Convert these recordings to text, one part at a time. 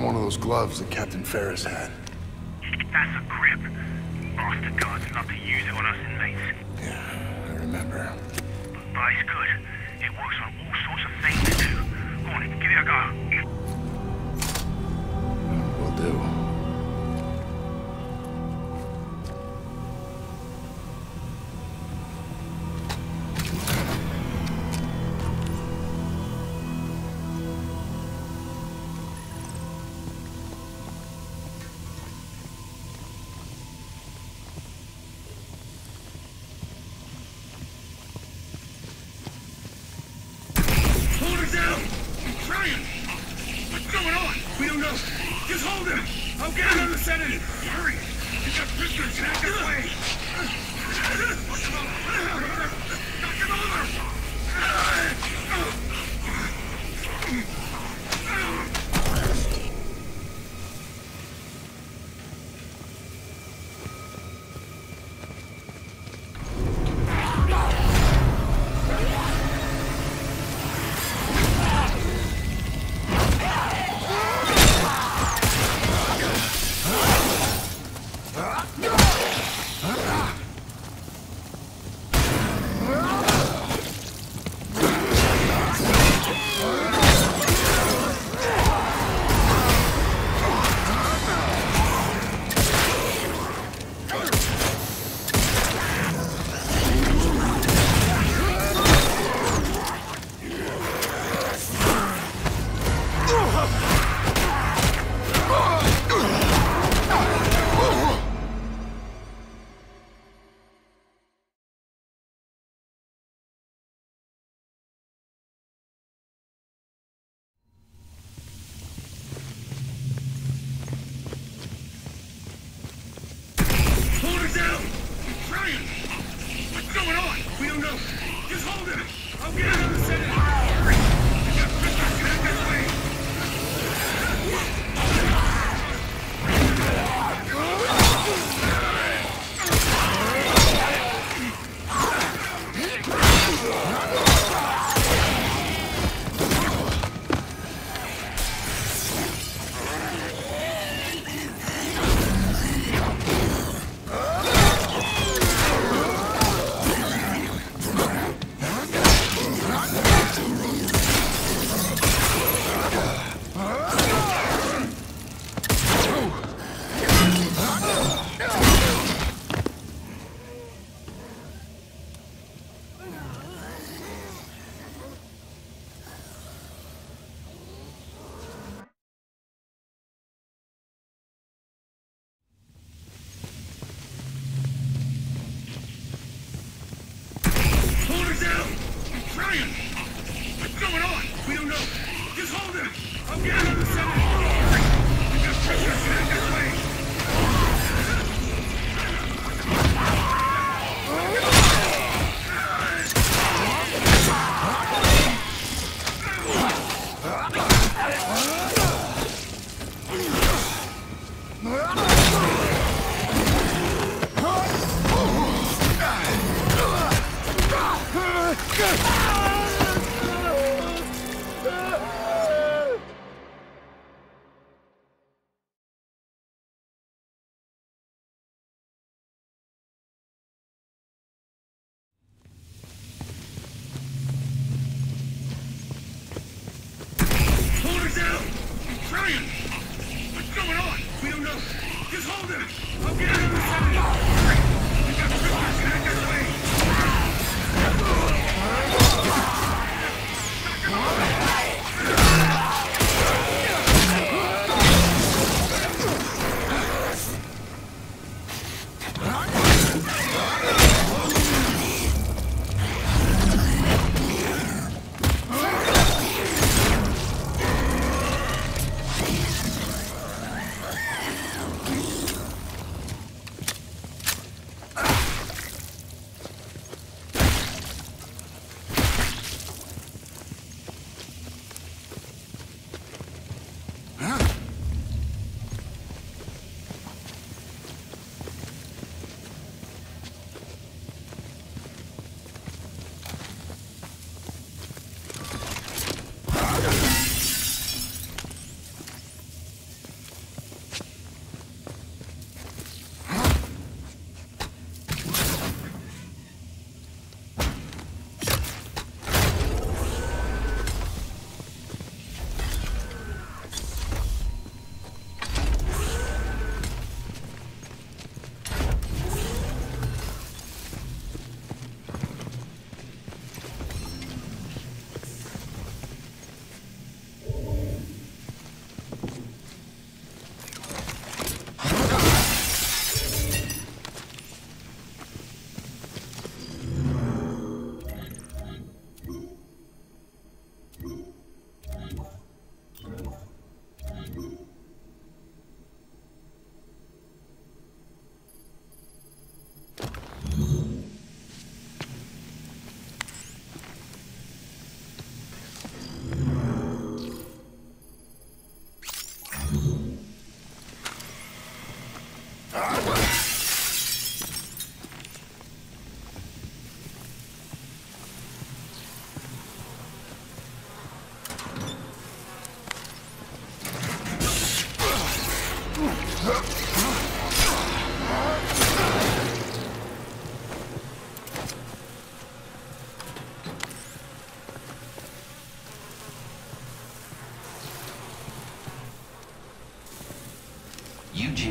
found one of those gloves that Captain Ferris had. That's a grip. Guards to use it on us inmates. Yeah, I remember. But Vice good.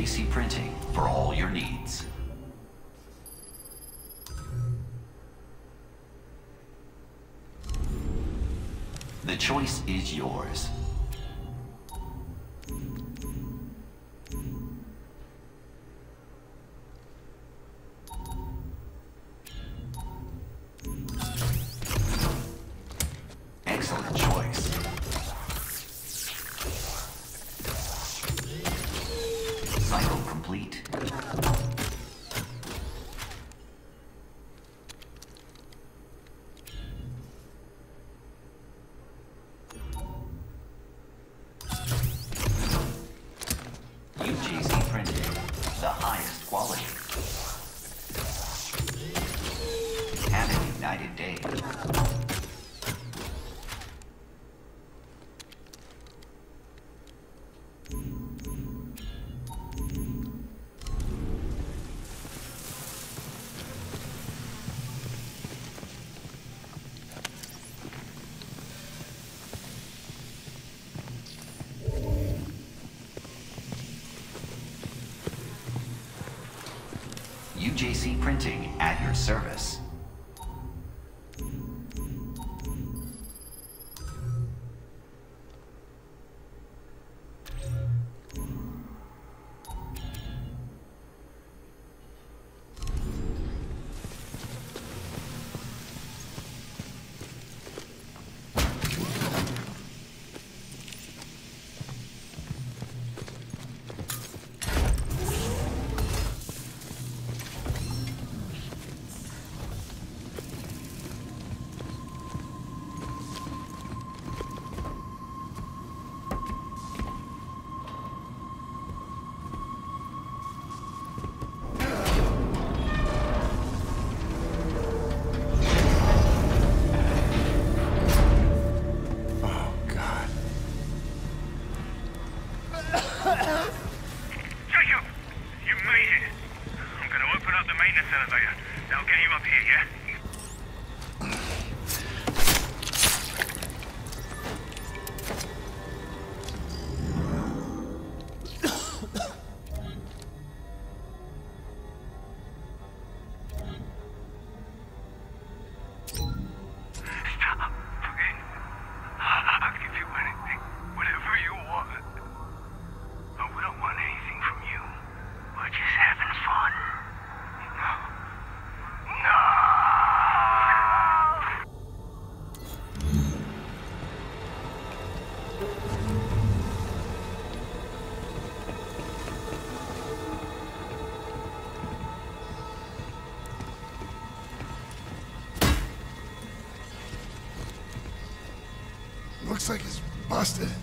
JC Printing for all your needs. The choice is yours. JC Printing at your service. looks like it's busted.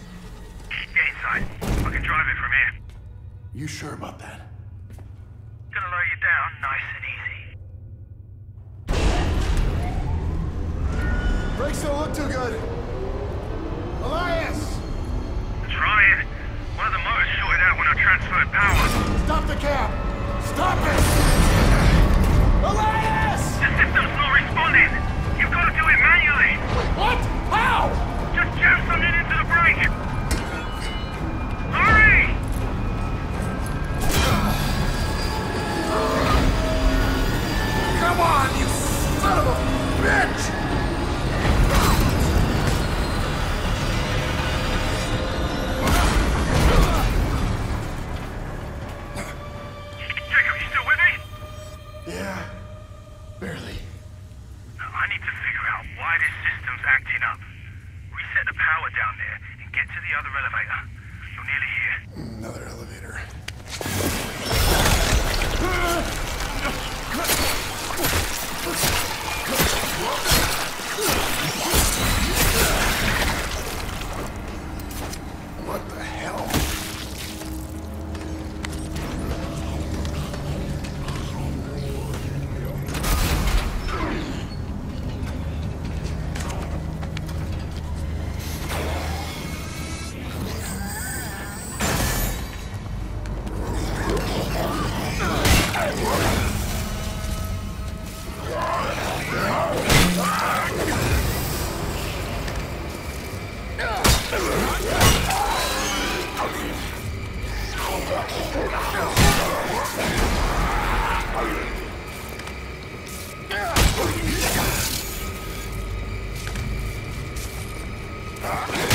Ah!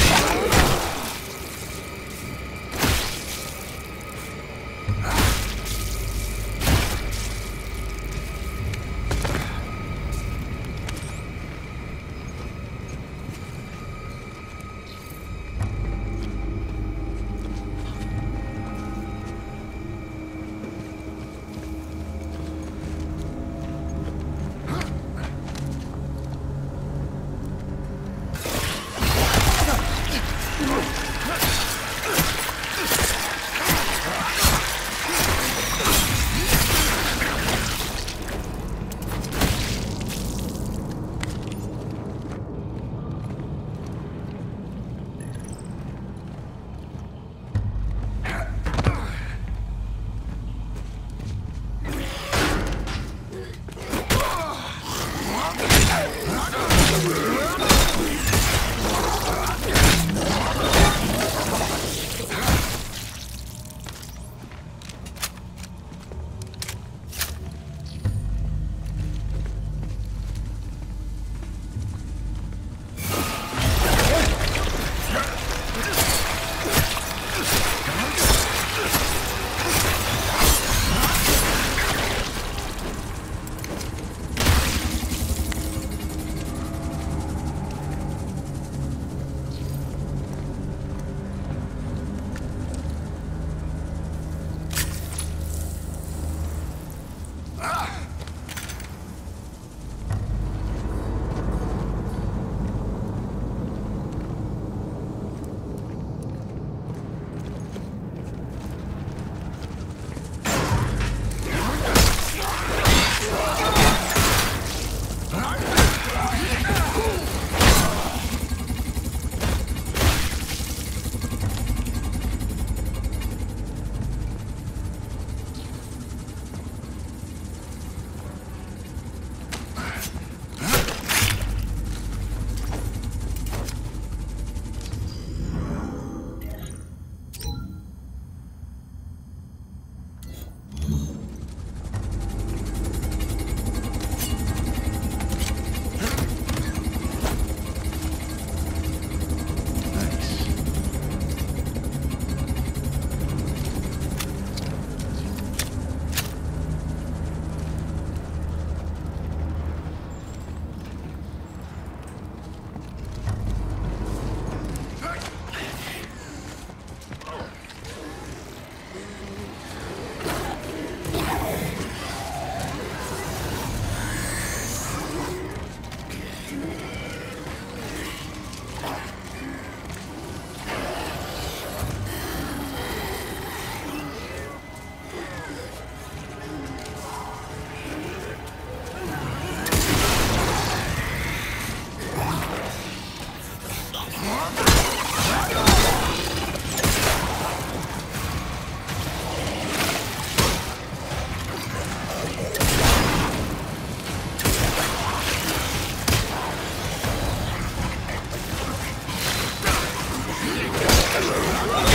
Let's go.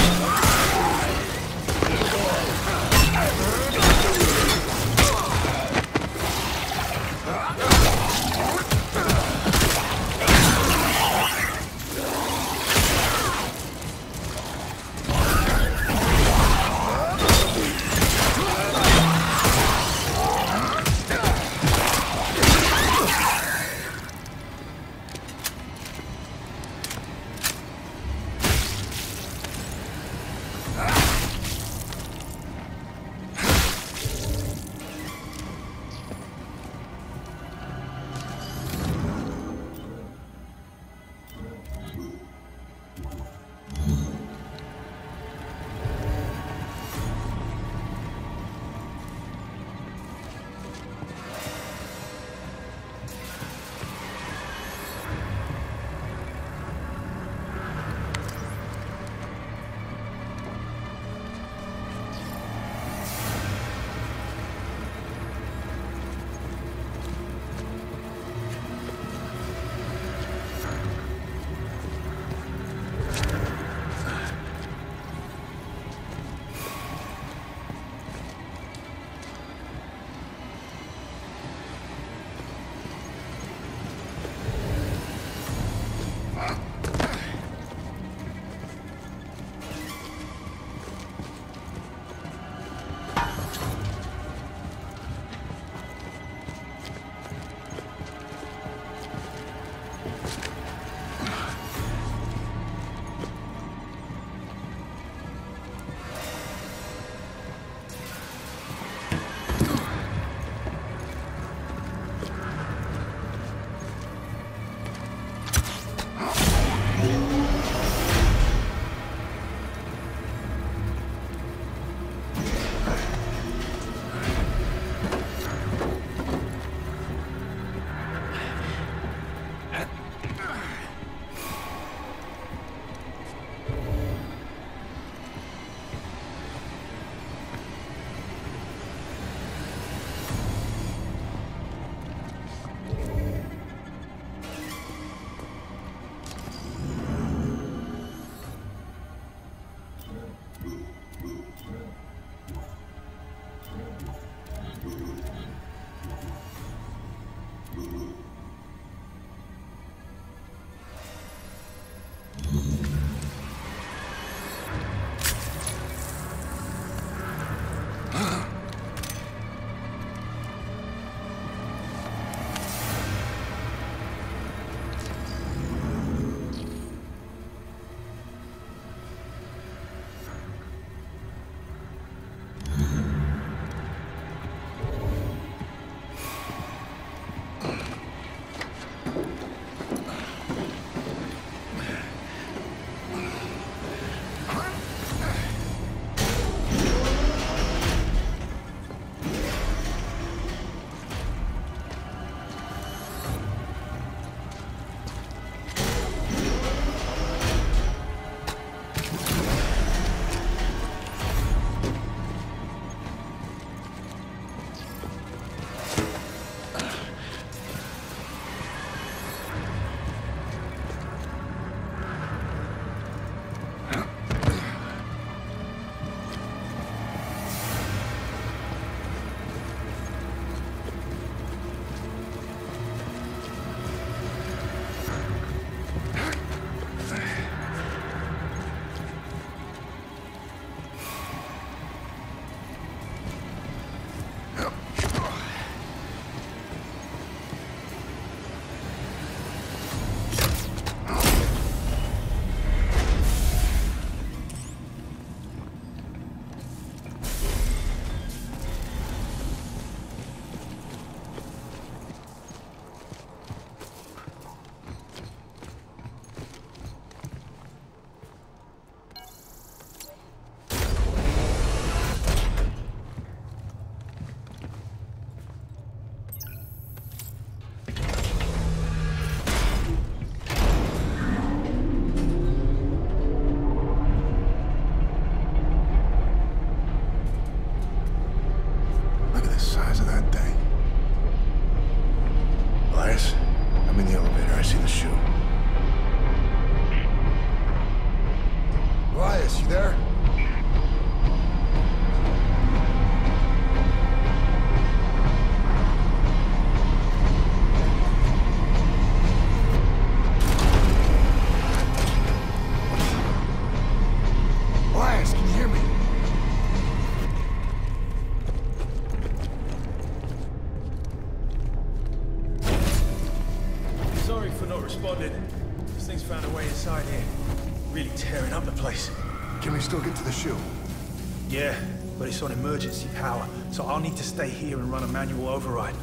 It's on emergency power, so I'll need to stay here and run a manual override.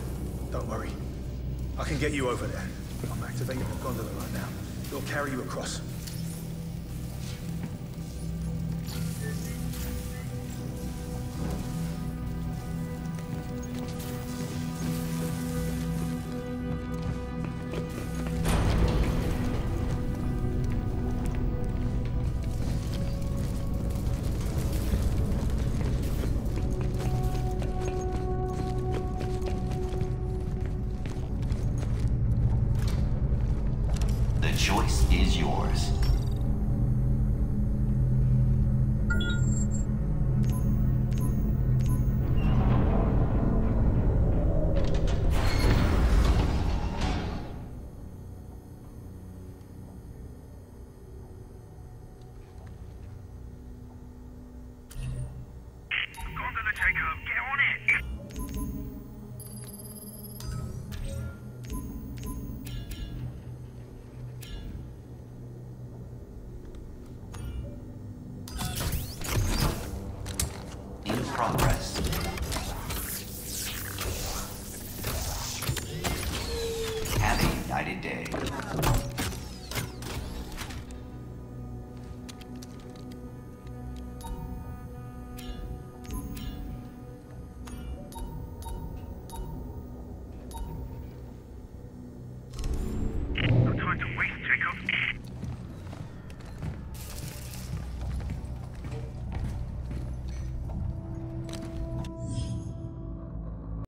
Don't worry. I can get you over there. I'm activating the gondola right now. It'll carry you across.